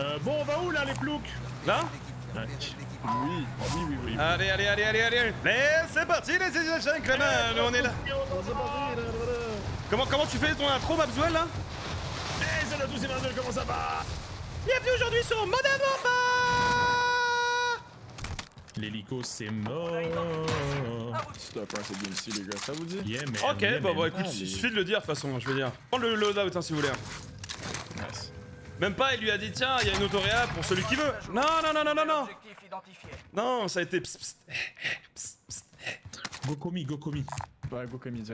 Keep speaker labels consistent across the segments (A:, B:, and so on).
A: Euh, bon, on va où là, les ploucs?
B: Là?
A: Ouais. Oui, oui, oui, oui.
B: Allez, allez, allez, allez, allez Mais c'est parti les Clément Nous, on est là Comment, comment tu fais ton intro, Mabzuel, là?
A: Hey, c'est la douce Emmanuel, comment ça va?
B: Bienvenue aujourd'hui sur Modern Warfare
A: L'hélico, c'est mort.
C: Stop, hein, c'est bien ici, les gars, ça vous dit?
A: Yeah, man.
B: Ok,
A: yeah,
B: bah,
A: man.
B: bah écoute, il suffit de le dire de toute façon, je veux dire. Prends le loadout hein, si vous voulez.
C: Nice.
B: Même pas, il lui a dit tiens, il y a une autoréa pour celui qui veut. Non, non, non, non, non, non. Non, ça a été psst, psst, psst, psst.
A: Gokomi, Gokomi.
C: Ouais, go comme il dit.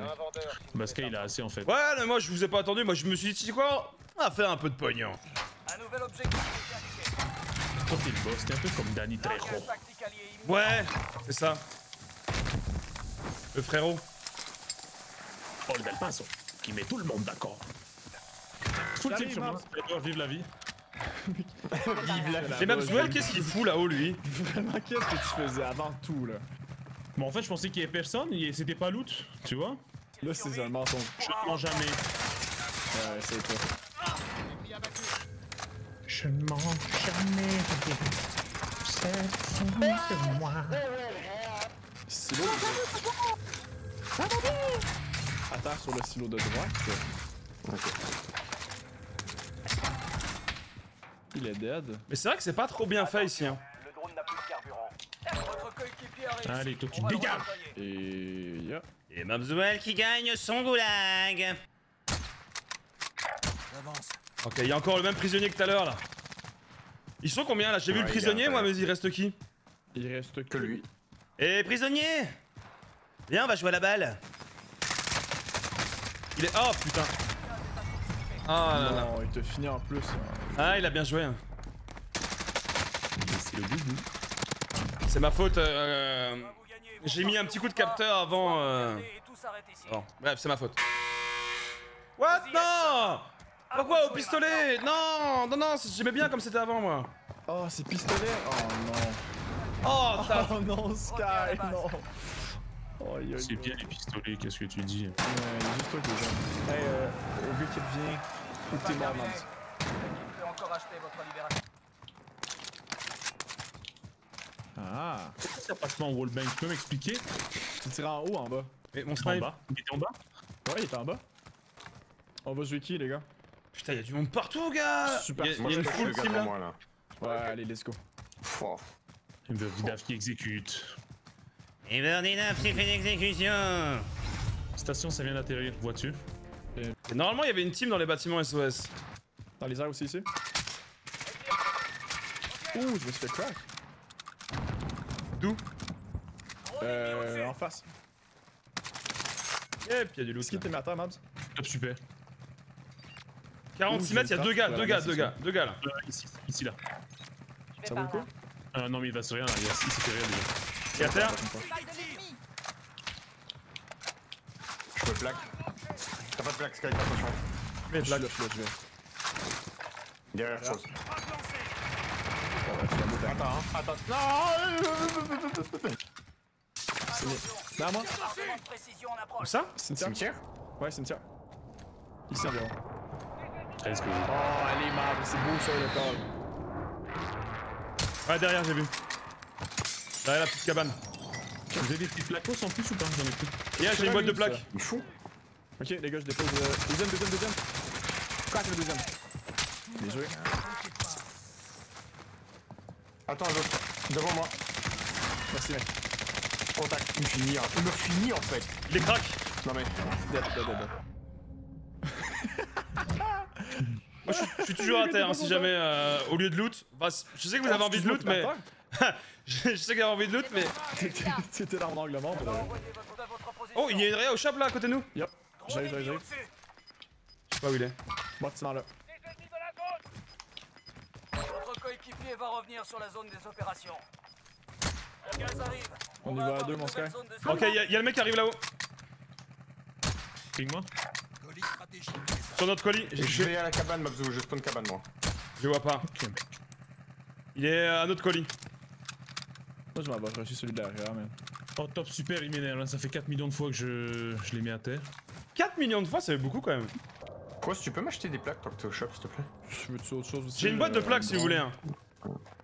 A: Bah, il a assez en fait.
B: Ouais, mais moi je vous ai pas attendu, moi je me suis dit, tu sais quoi? On va faire un peu de pognon.
D: Un nouvel objectif est indiqué.
A: Toi, t'es le boss, t'es un peu comme Danny Trejo.
D: tactique allié imminent.
B: Ouais, c'est ça. Le frérot.
A: Paul Del Paso, qui met tout le monde d'accord. Full team
C: J'arrive,
A: sur moi,
C: Mars.
A: Spider, vive la vie.
C: Vive la
B: Et Maxwell, qu'est-ce qu'il fout là-haut lui?
C: Vraiment, qu'est-ce que tu faisais avant tout, là?
A: Bon, en fait, je pensais qu'il y avait personne, et c'était pas loot, tu vois?
C: Là, c'est un mensonge.
A: Je ne mens jamais.
C: Ouais, c'est toi.
A: Je ne mens jamais. C'est de moi.
C: Silo de Attends sur le silo de droite. Il est dead.
B: Mais c'est vrai que c'est pas trop bien fait ici. Hein.
D: Le drone n'a plus de carburant. Votre coéquipier.
A: Allez, toi, tu dégages.
C: Et... Yeah.
B: Et qui gagne son goulag. Ok, il y a encore le même prisonnier que tout à l'heure là. Ils sont combien là? J'ai vu le prisonnier, moi, mais il reste qui?
C: Il reste
E: Que lui.
B: Eh prisonnier Viens, on va jouer à la balle. Il est. Oh putain Ah là là.
C: Non, il te finit en plus.
B: Ah, il a bien joué. hein.
A: C'est le boubou.
B: C'est ma faute. euh, J'ai mis un petit coup de capteur avant. euh. Bon, bref, c'est ma faute. What? Non Pourquoi au pistolet? Non, non, non, j'aimais bien comme c'était avant moi.
C: Oh, c'est pistolet? Oh non.
B: Oh.
C: Oh non, Sky, non. Oh,
A: C'est bien les pistolets, qu'est-ce que tu dis?
C: Ouais, il y a juste toi qui les aime. Hey, euh, ou t'es mort,
D: encore acheter votre libération.
C: Ah.
A: Ça passe pas en wallbang, tu peux m'expliquer?
C: Tu tires en haut ou en bas?
B: Mais mon
A: En
B: snipe.
A: bas Il était en bas?
C: Ouais, il est en bas. On va jouer qui, les gars?
B: Putain, y'a du monde partout, gars
C: Super
B: Y'a une
E: suis
B: full
E: le gars
B: team
E: devant
B: là.
E: moi, là.
C: Ouais, allez, let's go.
E: Pouah.
A: Vidaf qui exécute.
B: Et Bernina qui fait l'exécution
A: Station, ça vient d'atterrir, vois-tu?
B: Et Normalement, il y avait une team dans les bâtiments SOS.
C: Dans les airs aussi, ici? Ouh, je me suis fait crack.
B: D'où?
C: Euh, en face.
B: Et puis y'a du loot.
C: Est-ce qu'il
B: là.
C: était matin, Mabs?
A: Hop, super.
B: 46
C: Ouh,
B: mètres, y'a
C: j'ai
B: deux
C: le
B: gars, deux gars, deux gars, deux gars là.
A: Euh, ici, ici là.
C: Ça vaut le coup?
A: Euh, non, mais il va se rien là, il, y a- il s'est fait rien déjà.
B: Et à terre
E: Je peux plaque. T'as pas de plaque, Sky, attention.
C: Je là, je vais.
E: Derrière chose.
C: Attends,
E: Attends, hein. Attends.
C: Là, moi?
B: Où ça?
C: Cimetière?
E: Cimetière
C: Ouais, cimetière. Ici environ.
A: Est-ce que.
C: Oh, allez, Mabs, c'est beau ça, le call.
B: Ouais, derrière, j'ai vu. Derrière la petite cabane.
A: Vous avez des petits placos en plus ou pas? J'en ai plus.
B: Et là, j'ai une boîte de plaques.
E: Il fou.
C: Ok, les gars, je dépose. euh, Deuxième, deuxième, deuxième. Crack le deuxième. Bien joué.
E: Attends, l'autre. Devant moi.
C: Merci, mec.
E: Contact. Il me finit. hein. Il me finit en fait.
B: Il est crack.
E: Non mais.
C: Dead, dead, dead.
B: Moi, je suis- je suis toujours à terre, hein, si jamais, euh, au lieu de loot. Bah, c- je sais que vous avez envie de loot, mais. je je sais qu'il y a envie de loot, mais.
C: Dans mon angle mort.
B: Oh, il y a une réa au shop là à côté de nous?
C: Yup. J'arrive, j'arrive, j'arrive.
B: Je sais pas où il est.
C: Bâtiment là.
D: Coéquipier va revenir sur la zone des opérations. Le gaz arrive.
C: On y
D: va
C: va à deux, mon Sky.
D: de
B: Ok, il y, a- le mec qui arrive là-haut.
A: Ping-moi.
B: Sur notre colis.
E: Je
B: Je,
E: vais à la cabane, Mabzou. Je spawn cabane moi.
B: je vois pas.
A: Ok, mec.
B: Il est à notre colis.
C: Moi, je m'en vais, je suis celui de derrière, man.
A: Oh, top, super, il m'énerve. Ça fait 4 millions de fois que je, je l'ai mis à terre.
B: 4 millions de fois, ça fait beaucoup quand même.
E: Quoi, si tu peux m'acheter des plaques tant que t'es au shop, s'il te plaît
C: Je veux-tu autre chose aussi
B: J'ai une boîte de
C: euh,
B: plaques si vous voulez. Hein.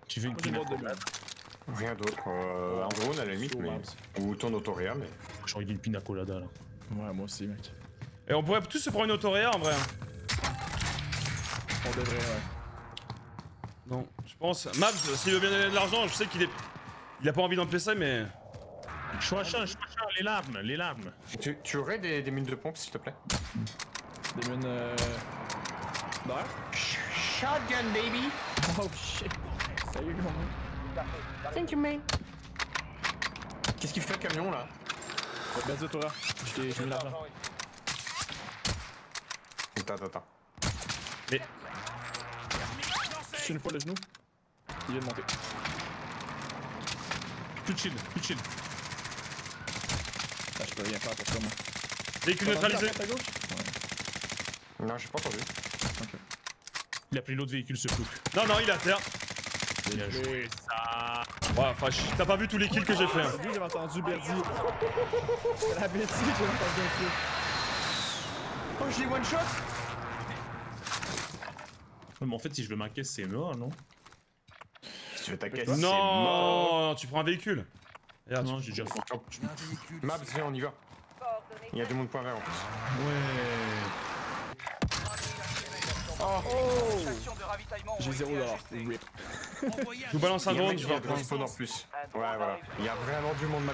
A: Tu veux une
C: boîte de
A: colada
E: Rien d'autre. Euh, un drone à la limite, mais. Ou ton autoréa, mais.
A: J'ai envie d'une pina colada là.
C: Ouais, moi aussi, mec.
B: Et on pourrait tous se prendre une autoréa en vrai. hein.
C: On devrait, ouais.
B: Non, je pense. Maps, s'il veut bien donner de l'argent, je sais qu'il est. Il a pas envie d'en ça, mais.
A: Chouachin, chouachin, les larmes, les larmes.
E: Tu, tu aurais des, des mines de pompe, s'il te plaît?
C: Des mines. Euh... D'air?
E: Shotgun, baby
C: Oh shit! Sérieux, comment?
E: Thank you, man. Qu'est-ce qu'il fait le camion là?
C: Vas-y, toi, je mis l'argent.
E: Attends, attends, attends.
C: Je suis une fois le genou. Il vient de monter.
A: Plus de shield, plus de shield.
C: Ah, je peux rien faire pour ça, moi.
B: Véhicule neutralisé.
C: à gauche?
E: Non, j'ai pas entendu.
A: Il a pris l'autre véhicule, ce plouc.
B: Non, non, il est à terre.
A: Bien joué, ça.
B: Ouais, enfin, t'as pas vu tous les kills que j'ai fait. Hein.
C: Lui, j'avais entendu Berdi. C'est la bêtise, j'ai entendu un peu.
E: Oh, j'ai one shot
A: mais en fait, si je veux ma caisse, c'est mort, non?
E: Si tu veux ta caisse,
B: Non,
E: c'est mort.
B: non, tu prends un véhicule. Regarde,
A: Non, j'ai déjà fait.
E: Maps, viens, on y va. Il y a du monde point vert en plus.
A: Ouais.
D: Station de ravitaillement
C: J'ai
D: ont été
C: 0 dollars. Rip.
B: je vous balance un
E: un
B: drone, je vais en
E: un
B: prendre.
E: spawn en plus. Ouais, voilà. Il y a vraiment du monde, Maps.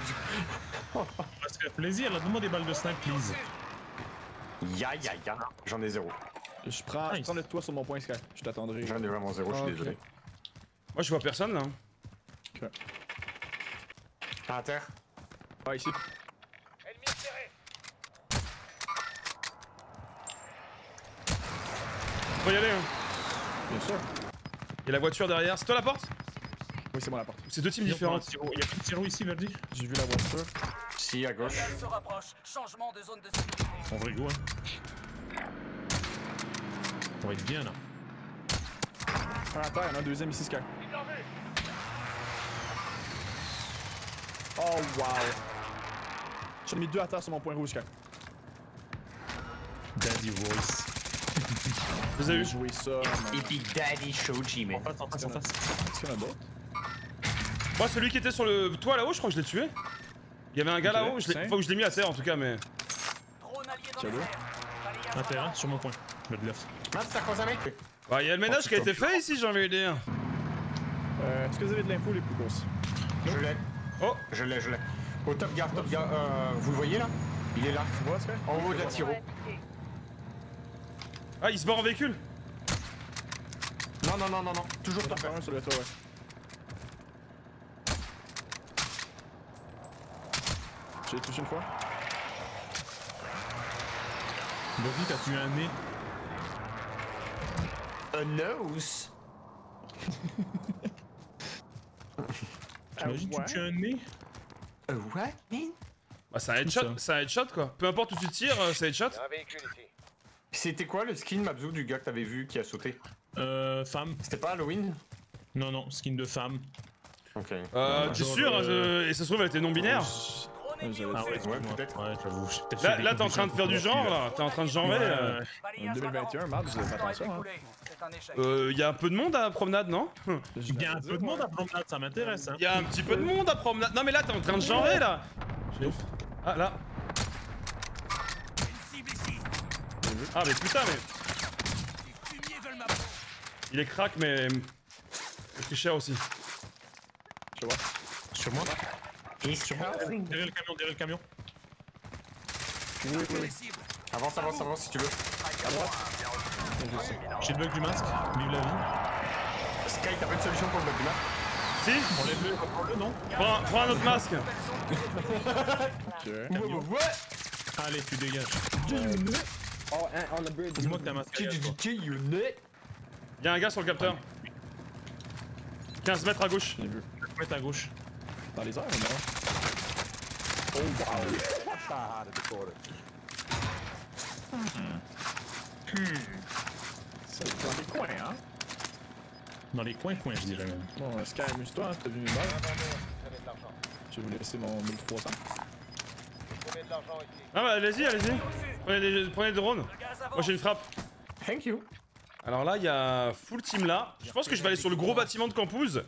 A: Ça se fait plaisir, là, donne-moi des balles de snipe, please.
E: Ya, ya, ya. J'en ai zéro.
C: Je prends, je
A: Nice.
C: prends le toit sur mon point Sky. Je t'attendrai.
E: J'en ai vraiment zéro, je suis
C: Ah, ok.
E: désolé.
B: Moi, je vois personne là.
E: À terre
C: Ah, ici.
D: Ennemi serré.
B: Faut y aller, hein.
C: Bien sûr.
B: Et la voiture derrière. C'est toi la porte?
C: Oui, c'est moi la porte.
B: C'est deux teams
A: Il y a plus de tiro ici, Verdi
C: J'ai vu la voiture.
E: Si, à gauche.
D: Elle se rapproche. Changement de zone de sécurité.
A: On va go, hein. On va être bien là.
C: Un à terre, il y en a un deuxième ici, Sky. Oh, wow. J'en ai mis deux à terre sur mon point rouge, Sky.
A: Daddy voice.
B: Je les ai
C: J'ai
B: eu.
C: joué ça. man.
E: Epic Daddy Shoji, man.
A: En face, en face, en face.
C: Est-ce qu'il y en a d'autres?
B: Moi, celui qui était sur le toit là-haut, je crois que je l'ai tué. Il y avait un gars là-haut, je l'ai-
C: cinq.
B: faut que je l'ai mis à terre en tout cas, mais.
C: Tiens,
A: terrain,
D: avant.
A: sur mon point. Je me.
E: Maps, t'as croisé un mec?
B: Ouais, il y a le ménage qui a été fait ici, j'ai envie de dire.
C: Euh, est-ce que vous avez de l'info, les plus grosses?
E: Je l'ai.
B: Oh
E: Je l'ai, je l'ai. Au top garde, top garde. Euh, vous le voyez là? Il est là.
C: Tu vois, Sky?
E: En haut de la tiro.
B: Ah, il se barre en véhicule
E: Non, non, non, non, non. Toujours
C: as un sur le toit, ouais. J'ai touché une fois.
A: Verdi, t'as tué un nez?
E: A nose?
A: T'imagines, tu tues un nez?
E: A what, man?
B: Bah, c'est un
A: ça.
B: headshot, c'est un headshot quoi. Peu importe où tu tires, euh, c'est headshot.
D: Un véhicule ici.
E: C'était quoi le skin Mabzou du gars que t'avais vu qui a sauté?
A: Euh, femme.
E: C'était pas Halloween?
A: Non, non, skin de femme.
E: Ok.
B: Euh, t'es sûr hein,
A: euh,
B: je- Et ça se trouve, elle était non-binaire?
A: Ah ouais,
E: peut-être.
A: Ouais, j'avoue.
B: Là, t'es en train de faire du genre là. T'es en train de genrer. Euh.
A: ouais.
C: En 2021, Mab, vous avez fait attention, hein.
B: Euh, y a un peu de monde à la promenade, non?
A: Il y a un peu de monde à promenade, ça m'intéresse. Hein.
B: Y a un petit peu de monde à promenade. Non mais là, t'es en train de genrer là. Ah là. Ah mais putain mais. Il est crack mais. Il est cher aussi.
C: Je vois.
A: Sur moi
E: Sur moi
A: Derrière le camion, derrière le camion.
C: Oui, oui, oui.
E: Avance, avance, avance si tu veux.
A: J'ai le bug du masque. Vive la vie.
E: Sky, t'as pas une solution pour le bug du masque
B: Si
A: Enlève-le, reprends-le, non
B: prends, prends un autre masque.
C: Ok.
E: Ouais, ouais, ouais.
A: Allez, tu dégages.
F: Oh, and on the bridge.
A: Dis-moi que t'as
E: unit.
B: Y'a un gars sur le capteur. 15 mètres à gauche.
C: J'ai vu.
A: Mets à gauche.
C: Dans les airs ou non? Ça dans les coins, hein?
A: Dans les coins, coins, je dirais même.
C: Bon, Sky, amuse-toi, hein, t'as vu une balle. Je vais vous laisser mon 1300.
B: Ah bah allez-y, allez-y. Prenez des, prenez des drones. Moi j'ai une frappe.
E: Thank you.
B: Alors là, il y a full team là. Je pense que je vais aller sur le gros bâtiment de campus.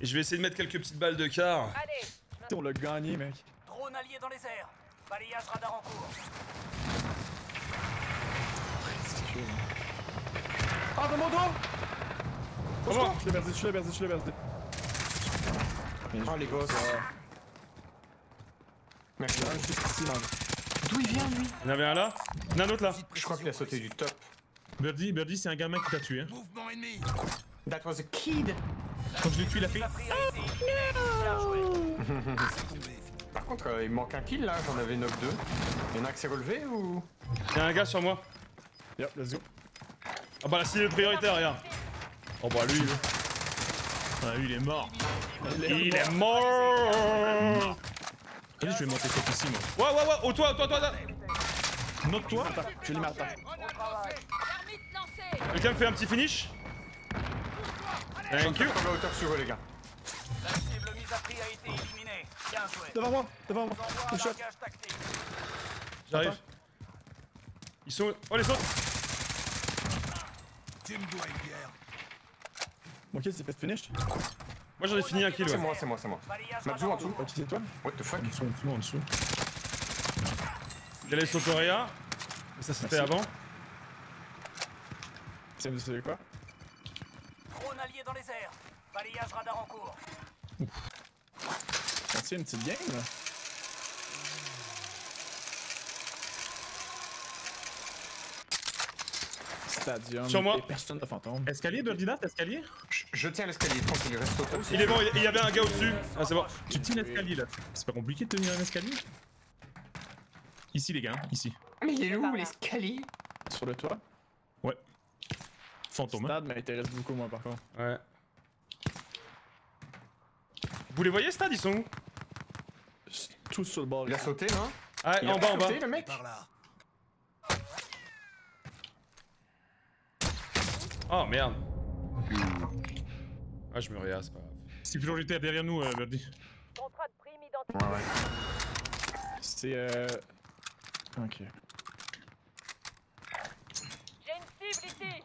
B: Et je vais essayer de mettre quelques petites balles de car.
G: Allez,
C: On l'a gagné, mec.
D: Drone allié dans les airs. Balayage radar en cours.
C: Ah, dans mon dos
B: Comment
C: Je l'ai perdu, je l'ai perdu, je l'ai perdu.
E: Oh les gosses.
C: Un juste ici,
E: D'où il vient lui?
B: Il y en avait un là? Il y en a un autre là?
E: Je crois qu'il a sauté du top.
A: Birdie, Birdie, c'est un gamin qui t'a tué. Hein.
E: That was a kid.
A: Quand je l'ai tué, il a fait.
D: Bien joué.
E: Par contre, euh, il me manque un kill là, j'en avais knock 2. Il y en a un qui s'est relevé ou?
B: Il y a un gars sur moi.
C: Yep, let's go.
B: Ah bah là, c'est le prioritaire, regarde. Oh bah lui.
A: Ah, lui, il est mort.
B: Il est mort
A: Vas-y, je vais monter cette ici, moi.
B: Ouais, ouais, ouais, au toit, au toit, au toit, au toit.
A: Note-toi.
C: Attends, je l'ai
G: lancée.
B: Quelqu'un me fait un petit finish Thank you.
E: On va à hauteur sur eux les gars.
D: La cible mise à prix a été éliminée. Bien joué.
C: Devant moi, devant moi.
B: J'arrive. Ils sont. Oh les autres
C: Mon kill s'est fait finish.
B: Moi j'en ai fini un kill.
E: C'est moi, c'est moi, c'est moi.
D: Radar
E: en dessous.
C: Ok, c'est toi
E: What the fuck
A: En dessous, en dessous, en dessous.
B: J'allais sur. Mais ça c'était avant.
C: C'est c'est quoi
D: Drone allié dans les airs. Balayage radar en cours.
C: On tient une petite game là. Stadium.
B: Sur moi.
C: personne de fantôme.
A: Escalier, là, escalier?
E: Je, tiens l'escalier, tranquille, il reste au top.
B: Il est bon, il y avait un gars au-dessus. Ah c'est bon.
A: Tu tiens l'escalier, là. C'est pas compliqué de tenir un escalier? Ici, les gars, ici.
E: Mais il est où l'escalier?
C: Sur le toit?
A: Ouais. Fantôme.
C: Stade m'intéresse beaucoup, moi, par contre.
B: Ouais. Vous les voyez Stade Ils sont où?
C: Tous sur le bord.
E: Il a sauté, non?
B: Ah en bas, en bas.
E: sauté le mec?
B: Oh merde. Ah je me réa, c'est pas grave.
A: C'est prioritaire derrière nous, euh, Birdie.
G: Contrat de prime.
E: Ouais, ouais.
C: C'est euh. Ok.
G: J'ai une cible ici.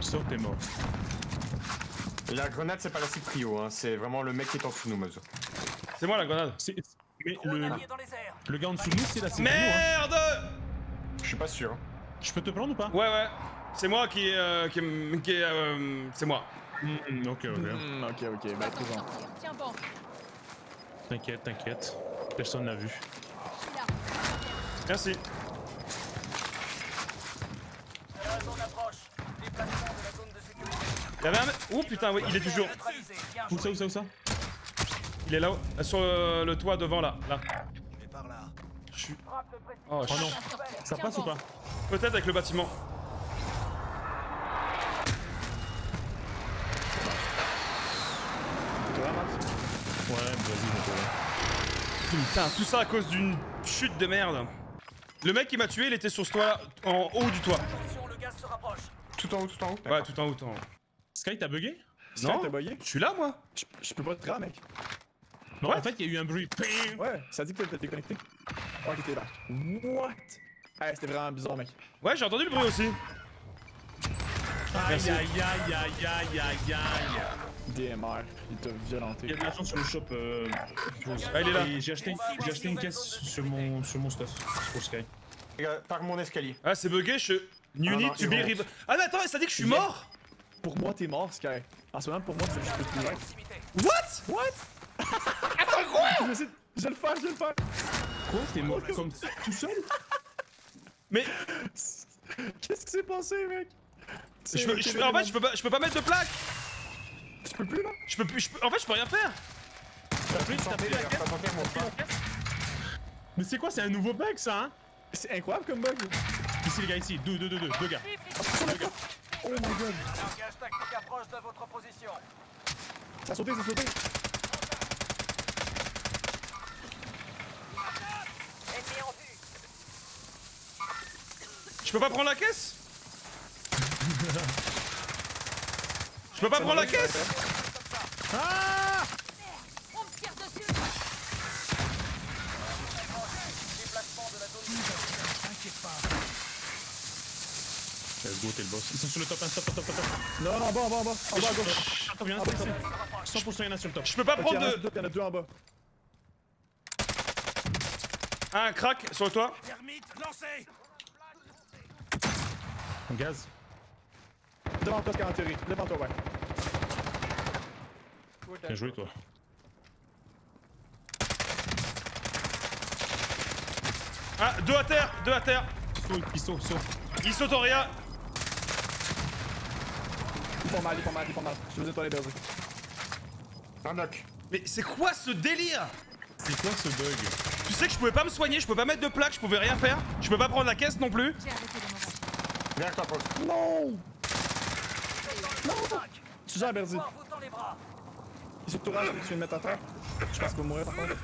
A: Sauf t'es mort.
E: La grenade, c'est pas la cible prio, hein. c'est vraiment le mec qui est en dessous de nous, Mazo.
B: C'est moi la grenade.
A: Mais le, le gars en dessous de nous, c'est la CPU. Hein.
B: Merde
E: Je suis pas sûr. hein.
A: Je peux te prendre ou pas?
B: Ouais ouais. C'est moi qui euh, qui, est- qui est, euh, c'est moi.
A: Hmm, Ok, ok.
C: Hmm, ok, ok, bah.
G: Tiens bon.
A: T'inquiète, t'inquiète. Personne n'a vu.
B: Merci.
D: La zone approche. Déplacement de la zone de sécurité.
B: Il y avait un mec. Oh putain oui, il est toujours.
D: Bien
A: Où ça, où ça, où ça?
B: Il est là-haut, euh, sur le, le toit devant là. Là. Je suis. Oh,
A: Oh non. Ça passe ou pas?
B: Peut-être avec le bâtiment.
C: Toi, Max
A: Ouais, vas-y.
B: Putain, tout ça à cause d'une chute de merde. Le mec qui m'a tué, il était sur ce toit en haut du toit.
D: Attention, le gaz se rapproche.
E: Tout en haut, tout en haut.
B: Ouais, tout en haut, tout en haut.
A: Sky, t'as bugué?
C: Sky,
B: Non.
C: t'es bugué?
B: Je suis là moi.
C: Je je peux pas te rendre, mec.
A: Non, en fait, il y a eu un bruit.
C: Ouais, ça dit que t'es déconnecté. Oh, t'es là. What? Ah, c'était vraiment bizarre, mec.
B: Ouais, j'ai entendu le bruit aussi.
A: Aïe, aïe, aïe, aïe, aïe, aïe, aïe.
C: DMR, il t'a
A: Il y
C: violenté.
A: a de l'argent sur le shop. Euh,
B: Ah, il est là.
A: J'ai acheté, j'ai acheté une caisse sur mon, sur mon stuff pour Sky.
E: Par mon escalier.
B: Ah, c'est bugué, je. You
E: Ah
B: need
E: non,
B: to be re- Ah, mais attends, ça dit que je suis mort?
C: Pour moi, t'es mort, Sky. En ce moment, pour moi, c'est juste plus loin.
D: Proximité.
B: What?
C: What? Attends, quoi? Je vais le faire, je vais le faire.
A: Quoi? T'es mort comme tout seul?
B: Mais.
C: Qu'est-ce qui s'est passé, mec?
B: Je peux, je peux- en fait, je peux, pas, je peux pas mettre de plaque
C: Tu peux plus, là
B: Je peux plus. je peux- en fait, je peux rien faire
A: T'as t'as pris la caisse. Mais c'est quoi C'est un nouveau bug ça hein?
C: C'est incroyable comme bug.
A: Ici les gars, ici, deux, deux, deux, deux, deux gars.
C: Oh my god.
D: Langage tactique approche de votre position.
C: Ça a sauté, ça a sauté.
B: Je peux pas prendre la caisse? Je peux pas prendre la caisse
A: Ah. Let's go, t'es le boss. Ils sont sur le top 1, top, top, top, top.
C: Non, en bas, en bas, en bas. En bas à gauche.
A: Attends, viens,
C: En bas
A: attends,
C: ici.
A: attends. 100% y'en a sur le top.
B: Je peux pas prendre
C: il y en a
B: de.
C: deux, il y en a deux en bas.
B: Un crack sur le toit.
A: Gaz.
C: Devant toi, théorie. Devant toi, ouais.
A: Bien joué, toi.
B: Ah, deux à terre, deux à terre.
A: Saut, il saut, saut.
B: Il saute en rien.
C: Ils font mal, ils font mal, ils font mal. Je vous ai toi les bergers.
E: Un knock.
B: Mais c'est quoi ce délire?
A: C'est quoi ce bug?
B: Tu sais que je pouvais pas me soigner, je pouvais pas mettre de plaque, je pouvais rien faire. Je peux pas prendre la caisse non plus.
E: Viens avec toi, Paul.
C: Non
D: Les bras.
C: Il est sur tourage, tu viens de mettre à terre. Je pense qu'il va mourir par contre.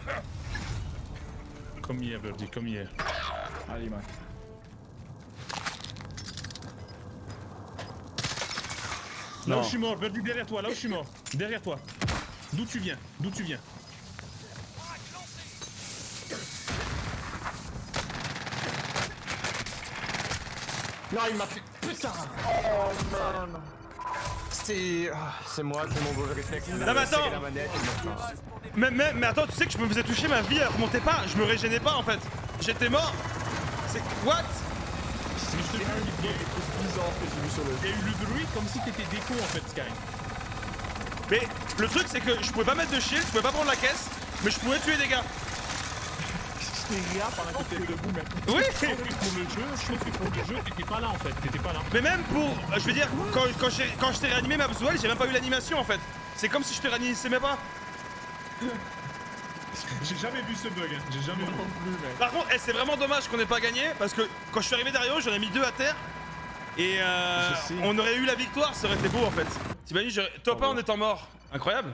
A: Comme hier, Birdie, comme hier.
C: Allez, mec.
A: Là
B: Non.
A: où je suis mort, Birdie, derrière toi, là où je suis mort. Derrière toi. D'où tu viens D'où tu viens
E: Non, il m'a fait. Putain Oh man C'est. ah, C'est moi, c'est mon mauvais réflexe. Il
B: mais attends.
E: la manette,
B: Mais, mais, mais attends, tu sais que je me faisais toucher, ma vie elle remontait pas, je me régénais pas en fait. J'étais mort. C'est. What?
C: Bizarre que j'ai vu sur le.
A: il y a eu le bruit comme si t'étais déco en fait, Sky.
B: Mais le truc c'est que je pouvais pas mettre de shield, je pouvais pas prendre la caisse, mais je pouvais tuer des gars.
C: J'étais rien pendant que t'étais debout, mec.
B: Oui
A: Je trouve que pour le jeu, je trouve que pour le jeu, t'étais pas là en fait, t'étais pas là.
B: Mais même pour. euh, Je veux dire, quand, quand je t'ai réanimé ma Boswell, j'ai même pas eu l'animation en fait. C'est comme si je te réanimais même pas.
A: J'ai jamais vu ce bug, hein. j'ai jamais vu.
B: Par contre, eh, c'est vraiment dommage qu'on ait pas gagné parce que quand je suis arrivé derrière eux, j'en ai mis deux à terre. Et euh, on aurait eu la victoire, ça aurait été beau en fait. T'imagines, top 1 en étant mort. Incroyable.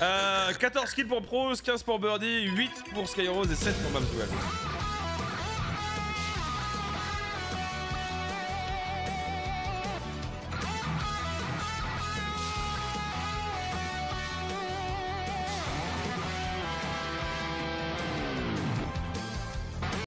B: Euh, 14 kills pour Pros, 15 pour Birdie, 8 pour Skyrose et 7 pour Mamswell.